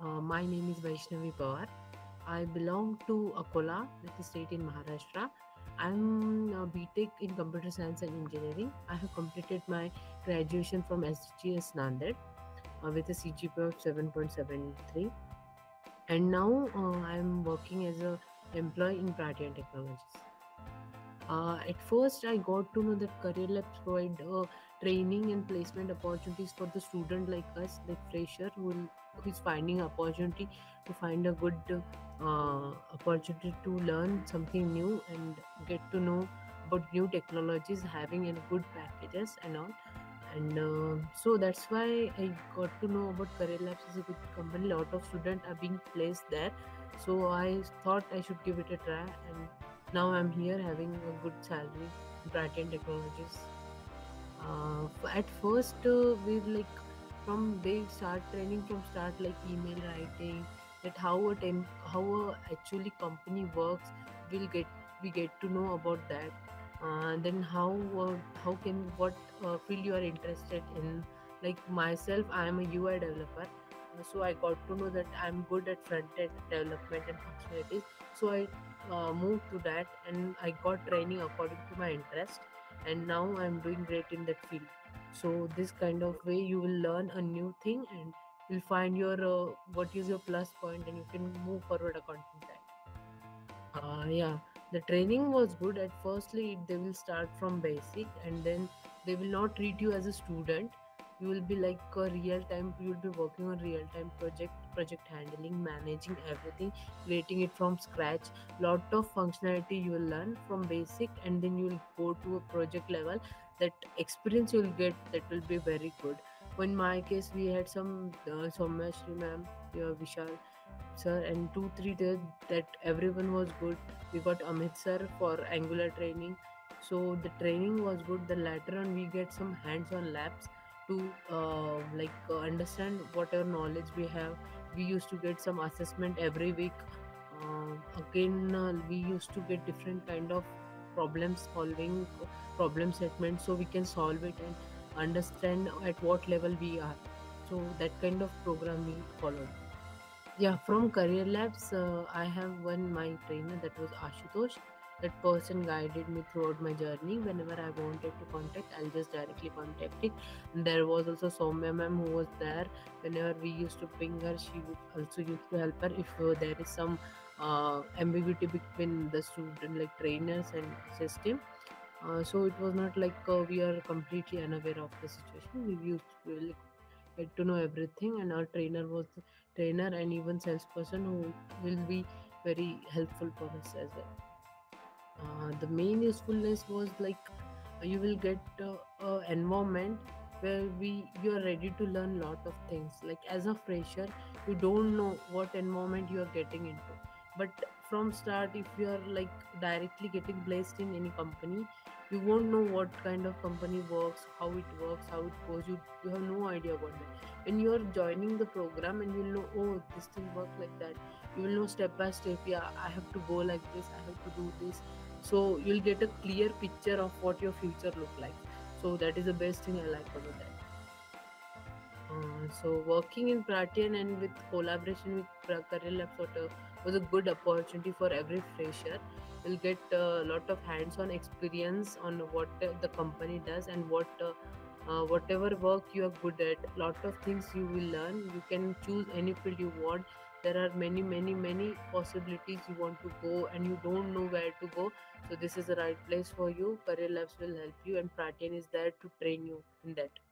Uh, my name is Vaishnavi Pawar. I belong to Akola, that is state in Maharashtra. I'm a BTech in Computer Science and Engineering. I have completed my graduation from SGS Nanded uh, with a CGPA of 7.73. And now uh, I'm working as a employee in Pratian Technologies. Uh, at first, I got to know that Career Labs provide uh, training and placement opportunities for the student like us, like fresher, who, who is finding opportunity to find a good uh, opportunity to learn something new and get to know about new technologies, having a good packages and all. And uh, so that's why I got to know about Career Labs is a good company. A lot of students are being placed there, so I thought I should give it a try and now i'm here having a good salary Pratian technologies. Uh, at first uh, we like from they start training from start like email writing that how a temp, how a actually company works we'll get we get to know about that. Uh, then how uh, how can what uh, field you are interested in. Like myself i am a ui developer so i got to know that i'm good at front end development and functionalities. So i uh, moved to that and i got training according to my interest. And now i'm doing great in that field. So this kind of way you will learn a new thing and you'll find your uh, what is your plus point and you can move forward according to that. Uh, yeah. The training was good. At firstly they will start from basic and then they will not treat you as a student you will be like a real time you will be working on real time project project handling managing everything creating it from scratch. Lot of functionality you will learn from basic and then you will go to a project level. That experience you will get that will be very good. In my case we had some uh, Soumya ma'am uh, Vishal sir and two three days that everyone was good. We got Amit sir for angular training. So the training was good. The later on we get some hands-on labs to uh, like uh, understand whatever knowledge we have. We used to get some assessment every week. Uh, again uh, we used to get different kind of problem solving problem statement so we can solve it and understand at what level we are. So that kind of program we followed. Yeah from career labs uh, i have one my trainer that was ashutosh that person guided me throughout my journey. Whenever i wanted to contact i'll just directly contact it. And there was also Soumya ma'am who was there. Whenever we used to ping her she would also used to help her. If uh, there is some uh, ambiguity between the student like trainers and system uh, so it was not like uh, we are completely unaware of the situation. We used to get to know everything and our trainer was the trainer and even salesperson who will be very helpful for us as well uh, the main usefulness was like you will get uh, environment where we you are ready to learn lot of things. Like as a fresher you don't know what environment you are getting into. But from start if you are like directly getting placed in any company you won't know what kind of company works how it works how it goes. You, you have no idea about it. When you are joining the program and you'll know oh this thing works like that you will know step by step yeah i have to go like this i have to do this so you'll get a clear picture of what your future look like so that is the best thing i like about that uh, so working in Pratian and with collaboration with Career Lab sort was a good opportunity for every fresher. You'll get a lot of hands-on experience on what the company does and what uh, uh, whatever work you are good at. Lot of things you will learn. You can choose any field you want there are many many many possibilities you want to go and you don't know where to go so this is the right place for you career labs will help you and pratian is there to train you in that